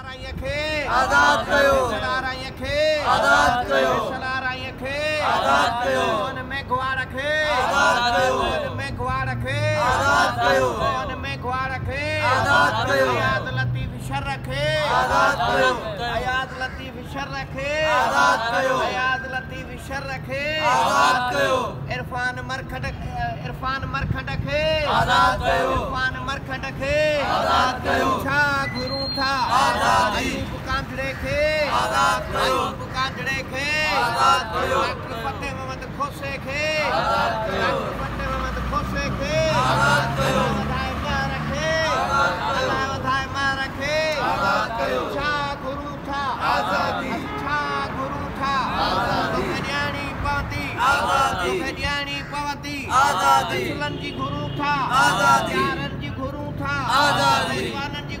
आज़ाद कयो आज़ाद कयो आज़ाद कयो में ग्वाड़ खे आज़ाद कयो में ग्वाड़ खे आज़ाद कयो में ग्वाड़ खे आज़ाद कयो हयात लतीफ़ शर खे आज़ाद कयो हयात लतीफ़ शर खे आज़ाद कयो हयात लतीफ़ शर खे आज़ाद कयो इरफान मरखंड इरफान मरखंड खे आज़ाद कयो इरफान मरखंड खे आज़ाद कयो छा गुरू था आज़ादी। अयूब आज़ाद कयो अयूब कांझड़े आज़ाद कयो डॉक्टर फतेह मोहम्मद खोसे खे। आज़ाद कयो डॉक्टर फतेह मोहम्मद खोसे खे। आज़ाद कयो वधाए माँ रखे। आज़ाद अलाह वधाए माँ रखे। आज़ाद कयो छा गुरू था आज़ादी। छा गुरू था आज़ादी। ॾियणी पवंदी आज़ादी। तोखे ॾियणी आज़ादी। रसूलनि जी गुरू था आज़ादी। प्यारनि जी गुरू था आज़ादी। महिरबाननि जी।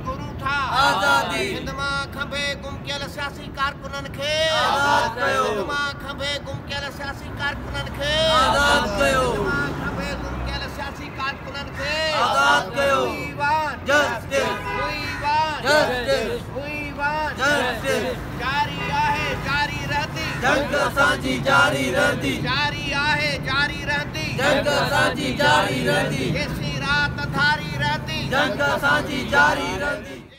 खंभे गुम कयल सियासी कारकुननि खे। आज़ाद कयो। माँ खंभे गुम कयल सियासी कारकुननि खे। आज़ाद कयो। माँ खंभे गुम कयल सियासी कारकुननि खे। आज़ाद कयो। Want Justice. We जारी आहे जारी रहंदी। जंग असांजी जारी रहंदी। जारी आहे जारी रहंदी। जंग असांजी जारी रहंदी। केसी रात धारी रहंदी। जंग असांजी जारी रहंदी।